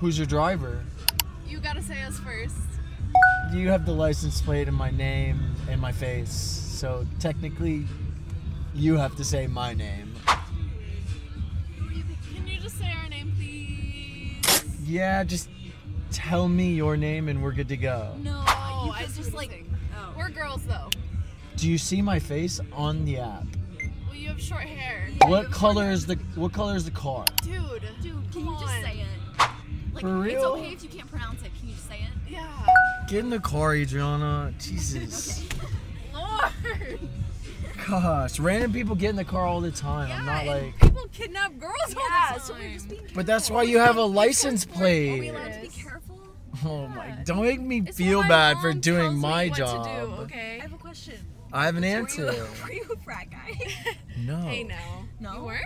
Who's your driver? You gotta say us first. You have the license plate and my name and my face, so technically, you have to say my name. Can you just say our name, please? Yeah, just tell me your name and we're good to go. No, you I could see just like. Oh. We're girls though. Do you see my face on the app? Well, you have short hair. Yeah, What color short. is the What color is the car? Dude. Dude, can Come you just on. Say it? Like, For It's okay if you can't pronounce it. Can you just say it? Yeah. Get in the car, Adriana. Jesus. Lord. Gosh, random people get in the car all the time. I'm not and like. people kidnap girls all Yeah, the so we're just being But that's why you have a license plate. Are we plate. allowed to be careful? Oh my! Don't make me It's feel bad for doing tells me my what job. To do, okay. I have a question. I have an Were you, answer. were you a frat guy? No. Hey, no. No? You were?